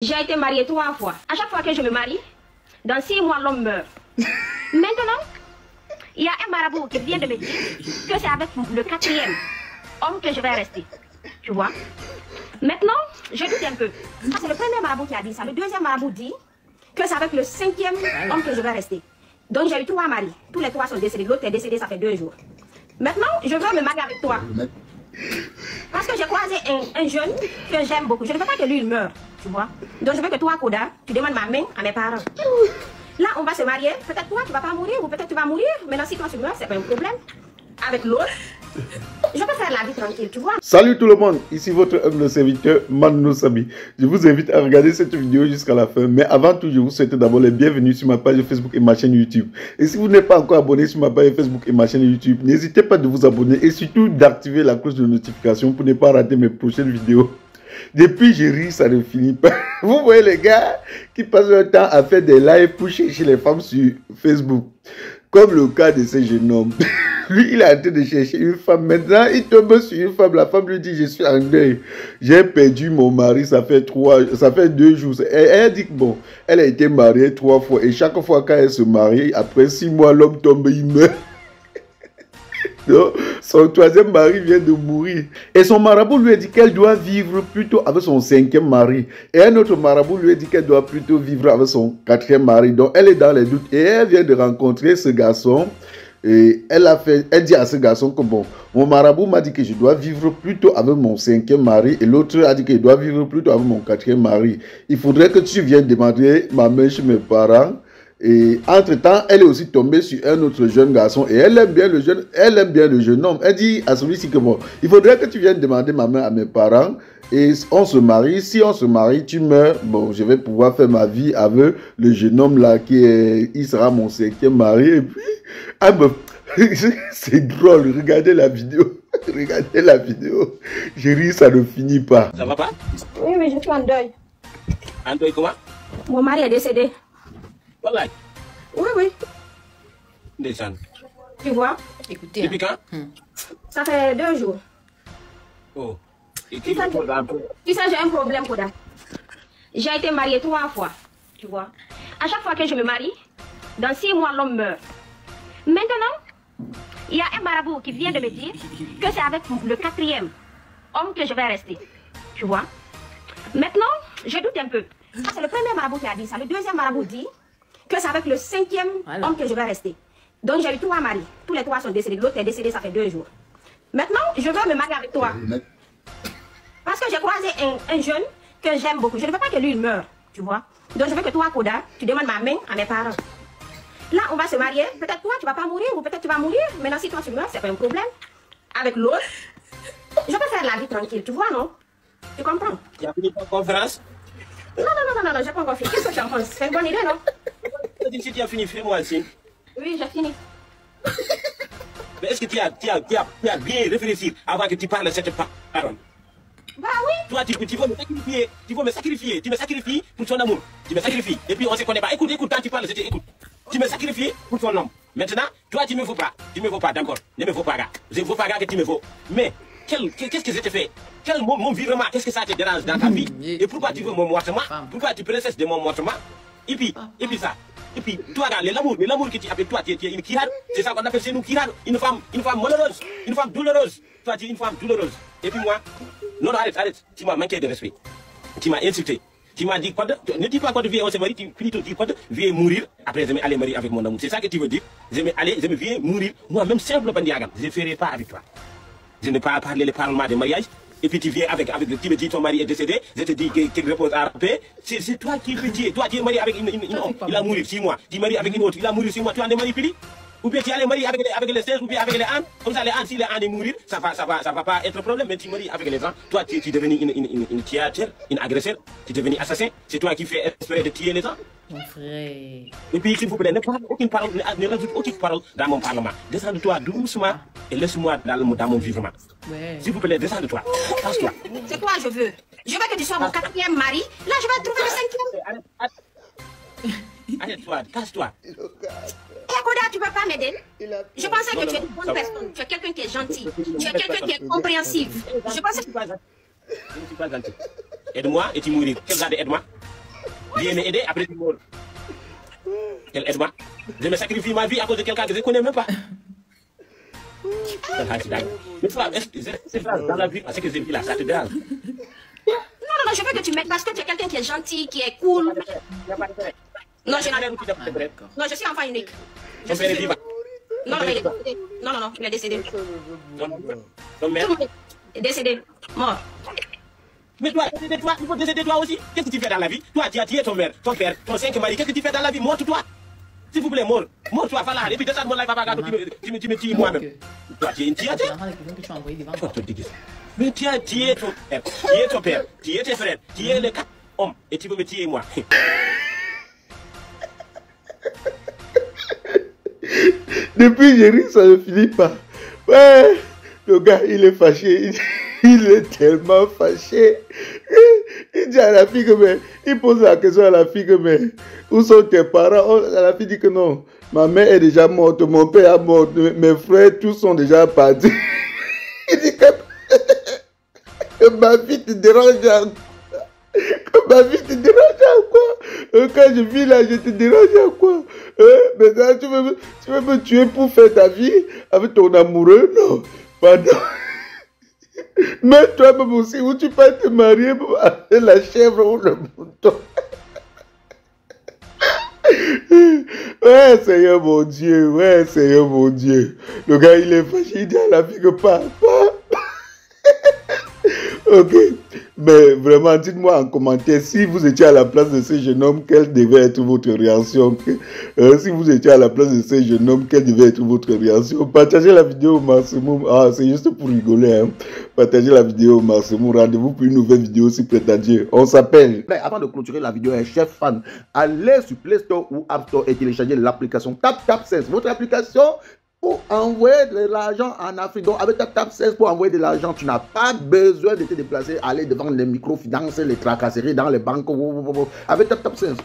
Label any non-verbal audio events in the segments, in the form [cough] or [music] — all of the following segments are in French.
J'ai été mariée trois fois. À chaque fois que je me marie, dans six mois, l'homme meurt. [laughs] Maintenant, il y a un marabout qui vient de me dire que c'est avec le quatrième homme que je vais rester. Tu vois? Maintenant, je doute un peu. Ah, c'est le premier marabout qui a dit ça. Le deuxième marabout dit que c'est avec le cinquième homme que je vais rester. Donc j'ai eu trois maris. Tous les trois sont décédés. L'autre est décédé, ça fait deux jours. Maintenant, je veux me marier avec toi. Parce que j'ai croisé un, un jeune que j'aime beaucoup. Je ne veux pas que lui il meure, tu vois. Donc je veux que toi, Koda, tu demandes ma main à mes parents. Là, on va se marier. Peut-être toi, tu vas pas mourir ou peut-être tu vas mourir. Maintenant, si toi tu meurs, c'est pas un problème. Avec l'autre, je peux faire la vie tranquille, tu vois. Salut tout le monde, ici votre humble serviteur Manu Sabi. Je vous invite à regarder cette vidéo jusqu'à la fin. Mais avant tout, je vous souhaite d'abord les bienvenus sur ma page Facebook et ma chaîne YouTube. Et si vous n'êtes pas encore abonné sur ma page Facebook et ma chaîne YouTube, n'hésitez pas de vous abonner et surtout d'activer la cloche de notification pour ne pas rater mes prochaines vidéos. Depuis, je ris, ça ne finit pas. [laughs] Vous voyez les gars qui passent leur temps à faire des lives pour chercher les femmes sur Facebook. Comme le cas de ce jeune homme. [laughs] Lui, il est en train de chercher une femme. Maintenant, il tombe sur une femme. La femme lui dit, je suis en deuil. J'ai perdu mon mari, ça fait trois, ça fait deux jours. Elle, elle dit que bon, elle a été mariée trois fois. Et chaque fois qu'elle se marie, après six mois, l'homme tombe, il meurt. Son troisième mari vient de mourir. Et son marabout lui a dit qu'elle doit vivre plutôt avec son cinquième mari. Et un autre marabout lui a dit qu'elle doit plutôt vivre avec son quatrième mari. Donc, elle est dans les doutes. Et elle vient de rencontrer ce garçon. Et elle a fait, elle dit à ce garçon que bon, mon marabout m'a dit que je dois vivre plutôt avec mon cinquième mari et l'autre a dit qu'il doit vivre plutôt avec mon quatrième mari. Il faudrait que tu viennes demander ma main chez mes parents. Et entre-temps, elle est aussi tombée sur un autre jeune garçon et elle aime bien le jeune, elle aime bien le jeune homme. Elle dit à celui-ci que bon, il faudrait que tu viennes demander ma main à mes parents et on se marie. Si on se marie, tu meurs, bon, je vais pouvoir faire ma vie avec le jeune homme là qui est, il sera mon cinquième mari et puis, ah ben, [laughs] c'est drôle, regardez la vidéo. [laughs] Regardez la vidéo. Je ris, ça ne finit pas. Ça va pas? Oui, mais je suis en deuil. En deuil comment? Mon mari est décédé. Oui, oui. Ndeysaan. Tu vois? Écoutez, Depuis quand Ça fait deux jours. Oh. Et Tu sais, tu sais, j'ai un problème, Koda. J'ai été mariée trois fois, tu vois. À chaque fois que je me marie, dans six mois, l'homme meurt. Maintenant, il y a un marabout qui vient de me dire que c'est avec le quatrième homme que je vais rester, tu vois. Maintenant, je doute un peu. Ah, c'est le premier marabout qui a dit ça. Le deuxième marabout dit que c'est avec le cinquième Voilà. homme que je vais rester. Donc j'ai eu trois maris. Tous les trois sont décédés. L'autre est décédé, ça fait deux jours. Maintenant, je veux me marier avec toi. Parce que j'ai croisé un, un jeune que j'aime beaucoup. Je ne veux pas que lui il meure, tu vois. Donc je veux que toi, Koda, tu demandes ma main à mes parents. Là, on va se marier. Peut-être toi, tu vas pas mourir ou peut-être tu vas mourir. Maintenant, si toi tu meurs, c'est pas un problème. Avec l'autre, je peux faire la vie tranquille, tu vois, non? Tu comprends? Tu as fini ta conférence? Non, non, non, non, non, non j'ai pas encore fini. Qu'est-ce que tu en penses? C'est une bonne idée, non? Si tu as fini, fais-moi un signe. Oui, j'ai fini. [laughs] Mais est-ce que tu as, tu, as, tu, as, tu as bien réfléchi avant que tu parles cette pa- parole? Bah oui. Toi, tu, tu veux me sacrifier. Tu veux me sacrifier. Tu me sacrifies pour ton amour. Tu me sacrifies. Et puis on se connaît pas. Écoute, écoute, quand tu parles, je écoute. Tu me sacrifies pour ton homme. Maintenant, toi, tu me veux pas. Tu me veux pas, d'accord. Ne me veux pas, gars. Je ne veux pas, gars, que tu me veux. Mais, quel- qu'est-ce que je te fais? Quel mon, mon virement, qu'est-ce que ça te dérange dans ta vie? Et pourquoi tu veux mon mortement Pourquoi tu princesse de mon mortement Et puis, et puis ça. Et puis, toi, là, l'amour, mais l'amour que tu as avec toi, tu es, une kirade. C'est ça qu'on appelle chez nous kirade. Une femme, une femme malheureuse, une femme douloureuse. Toi, tu es une femme douloureuse. Et puis moi, non, non, arrête, arrête. Tu m'as manqué de respect. Tu m'as insulté. Tu m'as dit, ne dis pas quand viens on se marie, tu finis ton dire quand viens mourir. Après, je vais aller marier avec mon amour. C'est ça que tu veux dire. Je vais aller, je vais viens mourir. Moi, même simple je ne ferai pas avec toi. Je n'ai pas parlé le parlement de mariage. Et puis tu viens avec, avec tu me dis ton mari est décédé, je te dis qu'il repose à paix. C'est toi qui dis. Toi, tu es marié avec une, une, il a mouru six mois. Tu es marié avec une autre, il a mouru six mois. Tu en es manipulé Ou bien tu es marié avec les, avec les singes, ou bien avec les ânes. Comme ça, les ânes, si les ânes mourir, ça va, ça va, ça va pas être un problème. Mais tu maries avec les gens. Toi, tu, tu es devenu une, une, une, une agresseur. Tu es devenu assassin. C'est toi qui fais espérer de tuer les gens. mon frère. Et puis, s'il vous plaît, ne parle aucune parole, ne, ne rajoute aucune parole dans mon parlement. Descends-toi doucement et laisse-moi dans, mon- dans mon vivement. Ouais. S'il vous plaît, descends-toi. Passe-toi. C'est quoi je veux? Je veux que tu sois mon quatrième mari. Là, je vais trouver le cinquième. Arrête, arrête. Arrête-toi, casse-toi. Eh, Koda, tu peux pas m'aider? Je pensais que tu es une bonne personne. Tu es quelqu'un qui est gentil. Tu es quelqu'un qui est compréhensif. Je pensais ne pas gentil. Je ne suis pas gentil. Aide-moi et tu mourir. Quel genre d'aide-moi? Viens m'aider, après tu meurs. Elle aide-moi? Je me sacrifie ma vie à cause de quelqu'un que je ne connais même pas. Mais toi, est-ce que c'est- dans la vie, ce que j'ai vu là, ça te dérange Non, non, non, je veux que tu m'aides parce que tu es quelqu'un qui est gentil, qui est cool. Non, je, Allez, tu t'es Ah, prêt. d'accord. non, je suis enfant unique. Je suis vivant. Non, non, il est décédé. Non, non, non, il est décédé. Le monde est décédé. Mort. Mais toi, décéder toi, il faut décéder toi aussi. Qu'est-ce que tu fais dans la vie? Toi, tu as tué ton mère, ton père, ton cinq mari. Qu'est-ce que tu fais dans la vie? Montre-toi. S'il vous plaît, mort. Mort-toi, voilà. Et puis, descends mon live, papa, tu me, tu me, tu me tues moi-même. Toi, tu es une tiate. tu Toi, moi. toi, tu dis ça? Mais tu as tué ton père, tué ton père, tué tes frères, tué les quatre hommes. Et tu veux me tuer moi. Depuis, j'ai ri, ça ne finit pas. Ouais, le gars, il est fâché. Il, est tellement fâché. Il dit à la fille que, mais, il pose la question à la fille que, mais, où sont tes parents? Oh, La fille dit que non, ma mère est déjà morte, mon père est mort, mes frères, tous sont déjà partis. [laughs] Il dit [laughs] que, ma vie te dérange Que ma vie te dérange en quoi Euh, Quand je vis là, je te dérange en quoi Maintenant, tu veux, tu veux me tuer pour faire ta vie avec ton amoureux? Non, pardon. [laughs] Mais toi-même aussi, où tu peux te marier avec la chèvre ou le mouton? [laughs] Ouais, Seigneur mon Dieu, ouais, Seigneur mon Dieu. Le gars, il est fâché, il dit à la fille que papa. [laughs] ok, mais vraiment, dites-moi en commentaire si vous étiez à la place de ce jeune homme, quelle devait être votre réaction Euh, Si vous étiez à la place de ce jeune homme, quelle devait être votre réaction? Partagez la vidéo au maximum. Ah, c'est juste pour rigoler. Hein. Partagez la vidéo au maximum. Rendez-vous pour une nouvelle vidéo si prête. On s'appelle. Avant de clôturer la vidéo, un chef fan, allez sur Play Store ou App Store et téléchargez l'application Tap Tap Sense. Votre application pour envoyer de l'argent en Afrique. Donc, avec Tap Tap Sense, pour envoyer de l'argent, tu n'as pas besoin de te déplacer, aller devant les microfinances, les tracasseries dans les banques. Avec Tap Tap Sense.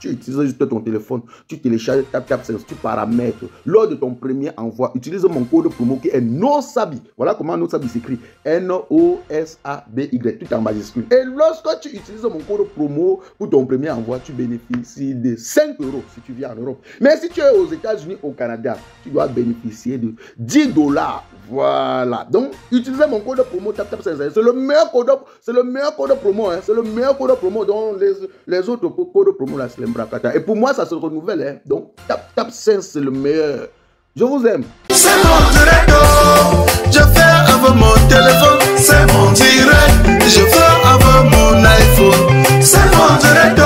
Tu utilises juste ton téléphone, tu télécharges Tap Tap Sense, tu paramètres. Lors de ton premier envoi, utilise mon code promo qui est NOSABI. Voilà comment NOSABI s'écrit. N-O-S-A-B-Y, tout en majuscule. Et lorsque tu utilises mon code promo pour ton premier envoi, tu bénéficies de 5 euros si tu viens en Europe. Mais si tu es aux États-Unis, au Canada, tu dois bénéficier de 10 dollars. Voilà. Donc, utilisez mon code promo Tap Tap Sense. C'est le meilleur code, c'est le meilleur code promo. Hein. C'est le meilleur code promo. Les, les autres codes promo, là, c'est Et pour moi, ça se renouvelle. Hein. Donc, Tap Tap Sense, c'est le meilleur. Je vous aime. C'est mon direct, je fais avec mon téléphone, c'est mon direct, je fais avec mon iPhone, c'est mon direct,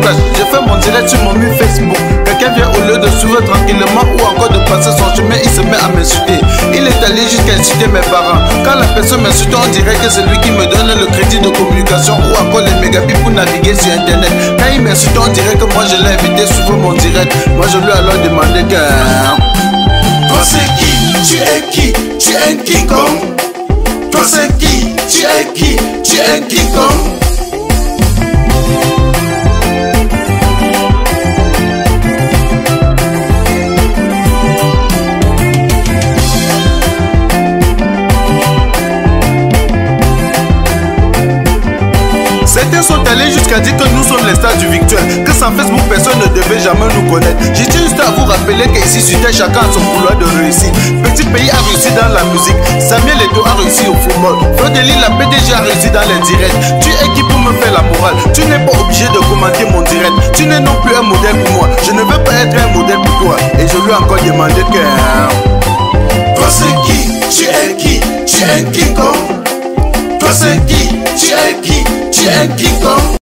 clash. Je fais mon direct sur mon mur Facebook. Quelqu'un vient au lieu de suivre tranquillement ou encore de passer son chemin, il se met à m'insulter. Il est allé jusqu'à insulter mes parents. Quand la personne m'insulte, on dirait que c'est lui qui me donne le crédit de communication ou encore les mégabits pour naviguer sur internet. Quand il m'insulte, on dirait que moi je l'ai invité sur mon direct. Moi je lui ai alors demandé que. Toi c'est qui? Tu es qui? Tu es Kong Toi c'est qui? Tu es qui? Tu es King Allés jusqu'à dire que nous sommes les stars du virtuel, que sans Facebook personne ne devait jamais nous connaître. J'ai juste à vous rappeler qu'ici sur Terre, chacun a son couloir de réussite. Petit pays a réussi dans la musique, Samuel Eto'o a réussi au football, Flodeli la PDG a réussi dans les directs. Tu es qui pour me faire la morale? Tu n'es pas obligé de commenter mon direct. Tu n'es non plus un modèle pour moi. Je ne veux pas être un modèle pour toi. Et je lui ai encore demandé que. Toi c'est qui? Tu es qui? Tu es Kong Toi c'est qui? Tu es qui? Tu es un King Kong